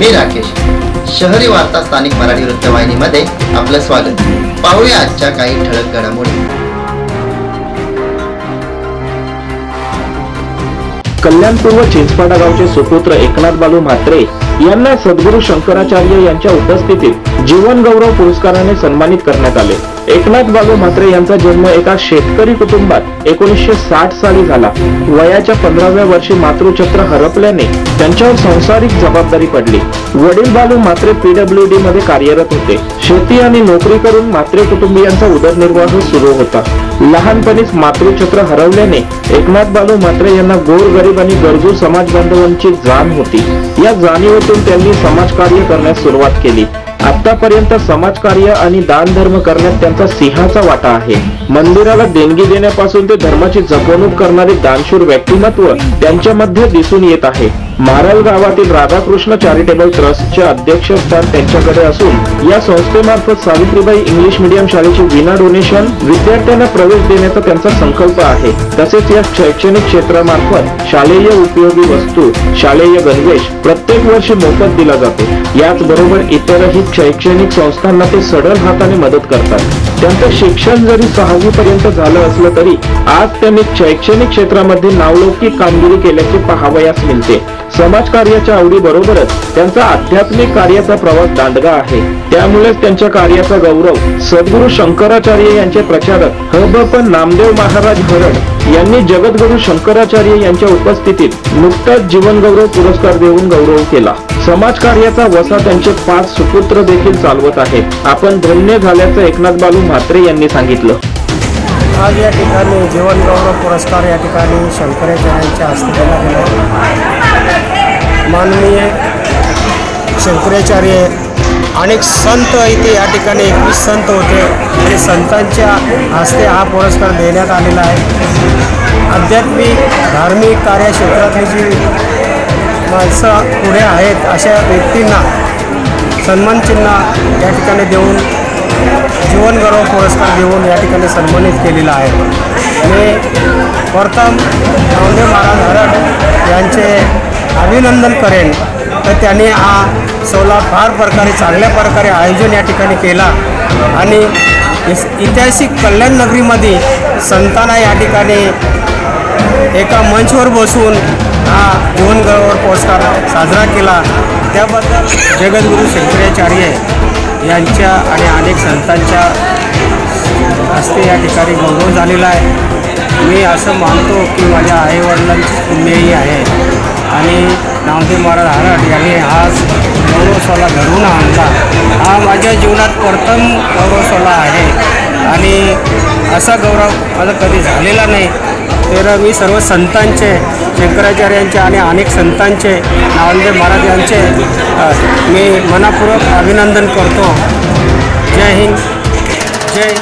मी राकेश. शहरी वार्ता स्थानिक मराठी वृत्तवाहिनीमध्ये आपलं स्वागत. पाहूया आजच्या काही ठळक घडामोडी. कल्याणपूर्व चिंचपाडा गावचे सुपुत्र एकनाथ बालू म्हात्रे यांना सद्गुरू शंकराचार्य यांच्या उपस्थितीत जीवन गौरव पुरस्काराने सन्मानित करण्यात आले. एकनाथ बालू म्हात्रे यांचा जन्म एका शेतकरी कुटुंबात एकोणीसशे साठ साली झाला. वयाच्या पंधराव्या वर्षी मातृछत्र हरपल्याने त्यांच्यावर संसारिक जबाबदारी पडली. वडील बालू मात्रे पीडब्ल्यू डी मध्ये कार्यरत होते. शेती आणि नोकरी करून मात्रे कुटुंबियांचा उदरनिर्वाह सुरू होता. लहानपणीच मातृछत्र हरवल्याने एकनाथ बालू म्हात्रे यांना गोरगरीब आणि गरजू समाज बांधवांची जाण होती. या जाणीवेतून त्यांनी समाजकार्य करण्यास सुरुवात केली. आतापर्यंत समाजकार्य आणि दान धर्म करण्यात त्यांचा सिंहाचा वाटा आहे. मंदिराला देणगी देण्यापासून ते धर्माची जपवणूक करणारे दानशूर व्यक्तिमत्व त्यांच्यामध्ये दिसून येत आहे. मारल गावातील राधाकृष्ण चॅरिटेबल ट्रस्टचे अध्यक्षस्थान त्यांच्याकडे असून या संस्थेमार्फत सावित्रीबाई इंग्लिश मीडियम शाळेची विना डोनेशन विद्यार्थ्यांना प्रवेश देण्याचा त्यांचा संकल्प आहे. तसेच या शैक्षणिक क्षेत्रामार्फत शालेय उपयोगी वस्तू शालेय गणवेश प्रत्येक वर्षी मोफत दिला जातो. याचबरोबर इतरही शैक्षणिक संस्थांना ते सडल हाताने मदत करतात. त्यांचं शिक्षण जरी सहावी पर्यंत झालं असलं तरी आज त्यांनी शैक्षणिक क्षेत्रामध्ये नावलौकिक कामगिरी केल्याचे पाहावयास मिळते. समाजकार्याच्या आवडीबरोबरच त्यांचा आध्यात्मिक कार्याचा प्रवास दांडगा आहे. त्यामुळेच त्यांच्या कार्याचा गौरव सद्गुरू शंकराचार्य यांचे प्रचारक हबप नामदेव महाराज हरण यांनी जगद्गुरू शंकराचार्य यांच्या उपस्थितीत नुकताच जीवनगौरव पुरस्कार देऊन गौरव केला. समाजकार्याचा वसा त्यांचे पाच सुपुत्र देखील चालवत आहेत. आपण धन्य झाल्याचं एकनाथ बालू म्हात्रे यांनी सांगितलं. आज या ठिकाणी जीवनगौरव पुरस्कार या ठिकाणी शंकराचार्यांच्या हस्ते देण्यात गेला माननीय शंकराचार्य अनेक संत इथे या ठिकाणी एकवीस संत होते. आणि संतांच्या हस्ते हा पुरस्कार देण्यात आलेला आहे. आध्यात्मिक धार्मिक कार्यक्षेत्रातली जी माणसं पुढे आहेत अशा व्यक्तींना सन्मान चिन्ह या ठिकाणी देऊन जीवनगौरव पुरस्कार देऊन या ठिकाणी सन्मानित केलेला आहे. मी प्रथम नामदेव महाराज अभिनंदन करेन. तर त्यांनी हा सोहळा फार प्रकारे चांगल्या प्रकारे आयोजन या ठिकाणी केला. आणि इस- ऐतिहासिक कल्याण नगरीमध्ये संतांना या ठिकाणी एका मंचवर बसून हा जीवनगडावर पुरस्कार साजरा केला. त्याबद्दल जगद्गुरू शंकराचार्य यांच्या आणि अनेक संतांच्या हस्ते या ठिकाणी गौरव झालेला आहे. मी असं मानतो की माझ्या आईवडिलांची पुण्यही आहे. आणि नामदेव महाराज हराट यांनी हा गौरव सोहळा घडवून आणला. हा माझ्या जीवनात प्रथम गौरव सोहळा आहे. आणि असा गौरव माझा कधी झालेला नाही. तर मी सर्व संतांचे शंकराचार्यांचे आणि अनेक संतांचे नामदेव महाराज यांचे मी मनापूर्वक अभिनंदन करतो. जय हिंद. जय